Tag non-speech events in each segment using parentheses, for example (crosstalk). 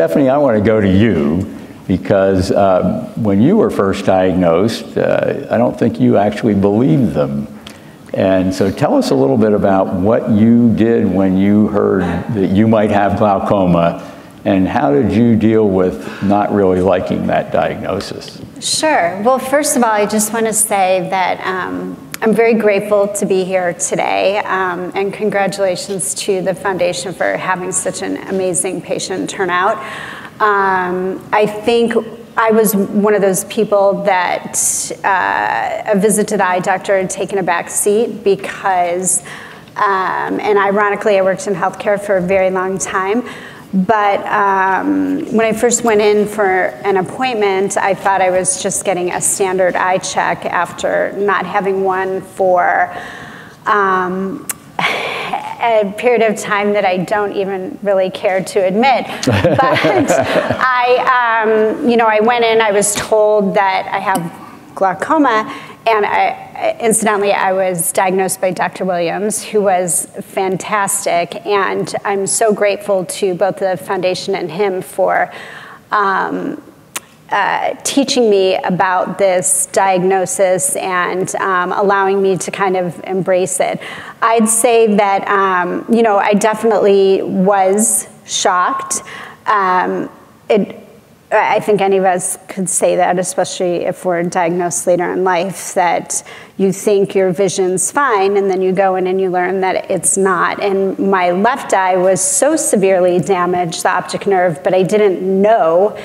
Stephanie, I want to go to you because um, when you were first diagnosed, uh, I don't think you actually believed them. And so tell us a little bit about what you did when you heard that you might have glaucoma and how did you deal with not really liking that diagnosis? Sure. Well, first of all, I just want to say that um, I'm very grateful to be here today, um, and congratulations to the foundation for having such an amazing patient turnout. Um, I think I was one of those people that uh, a visit to the eye doctor had taken a back seat because, um, and ironically, I worked in healthcare for a very long time. But um, when I first went in for an appointment, I thought I was just getting a standard eye check after not having one for um, a period of time that I don't even really care to admit. (laughs) But I, um, you know, I went in, I was told that I have glaucoma, and I, incidentally, I was diagnosed by Dr. Williams, who was fantastic, and I'm so grateful to both the foundation and him for um, uh, teaching me about this diagnosis and um, allowing me to kind of embrace it. I'd say that, um, you know, I definitely was shocked. Um, it, I think any of us could say that, especially if we're diagnosed later in life, that you think your vision's fine and then you go in and you learn that it's not. And my left eye was so severely damaged, the optic nerve, but I didn't know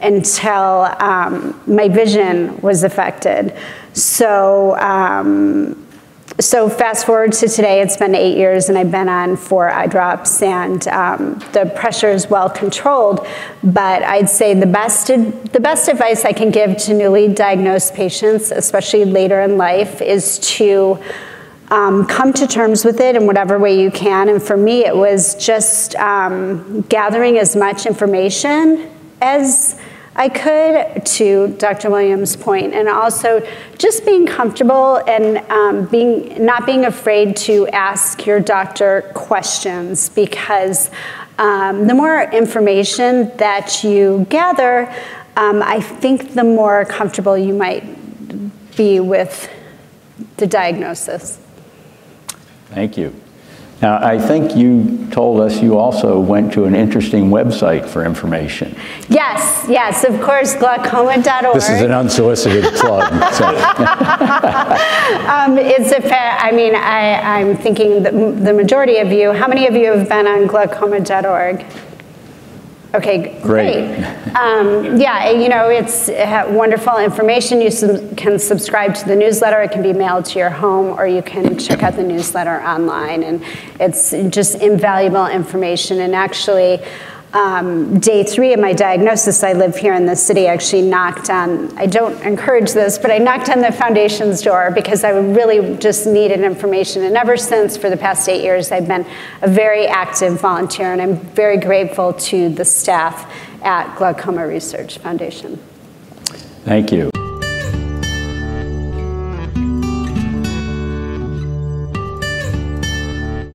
until um, my vision was affected. So, um, so fast forward to today, it's been eight years and I've been on four eye drops and um, the pressure is well controlled. But I'd say the best, the best advice I can give to newly diagnosed patients, especially later in life, is to um, come to terms with it in whatever way you can. And for me, it was just um, gathering as much information as I could, to Dr. Williams' point, and also just being comfortable and um, being not being afraid to ask your doctor questions because um, the more information that you gather, um, I think the more comfortable you might be with the diagnosis. Thank you. Now, I think you told us you also went to an interesting website for information. Yes, yes, of course, glaucoma.org. This is an unsolicited plug. So. (laughs) um, it's a fair, I mean, I, I'm thinking the, the majority of you, how many of you have been on glaucoma.org? Okay, great. great. Um, yeah, you know, it's wonderful information. You sub can subscribe to the newsletter. It can be mailed to your home, or you can check out the newsletter online. And it's just invaluable information. And actually, um, day three of my diagnosis, I live here in the city, actually knocked on, I don't encourage this, but I knocked on the foundation's door because I really just needed information. And ever since, for the past eight years, I've been a very active volunteer, and I'm very grateful to the staff at Glaucoma Research Foundation. Thank you.